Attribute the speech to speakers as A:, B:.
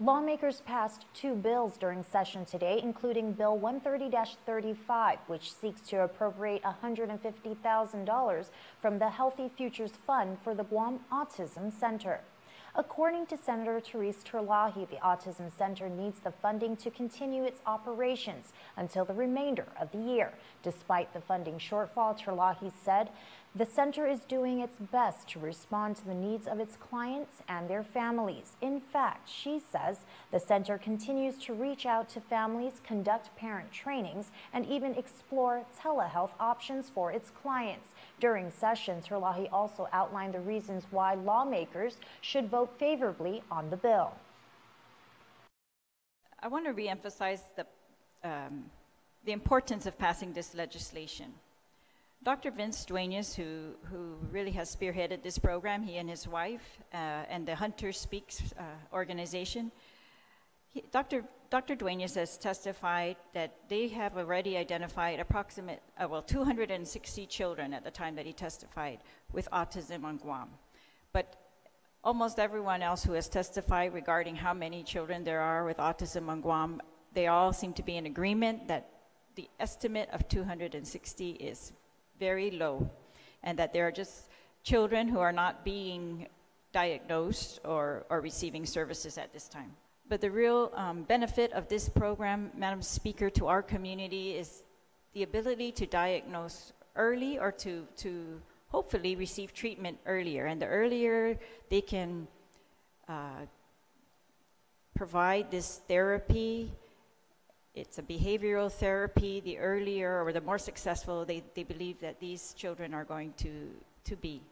A: Lawmakers passed two bills during session today, including Bill 130-35, which seeks to appropriate $150,000 from the Healthy Futures Fund for the Guam Autism Center. According to Senator Therese Terlaje, the Autism Center needs the funding to continue its operations until the remainder of the year. Despite the funding shortfall, Terlaje said the center is doing its best to respond to the needs of its clients and their families. In fact, she says the center continues to reach out to families, conduct parent trainings, and even explore telehealth options for its clients. During sessions, Terlaje also outlined the reasons why lawmakers should vote favorably on the bill.
B: I want to reemphasize the, um, the importance of passing this legislation. Dr. Vince Duenas, who, who really has spearheaded this program, he and his wife, uh, and the Hunter Speaks uh, organization, he, Dr. Dr. Duenas has testified that they have already identified approximate, uh, well, 260 children at the time that he testified with autism on Guam. But almost everyone else who has testified regarding how many children there are with autism on Guam, they all seem to be in agreement that the estimate of 260 is very low, and that there are just children who are not being diagnosed or, or receiving services at this time. But the real um, benefit of this program, Madam Speaker, to our community is the ability to diagnose early or to, to hopefully receive treatment earlier. And the earlier they can uh, provide this therapy, it's a behavioral therapy, the earlier or the more successful they, they believe that these children are going to, to be.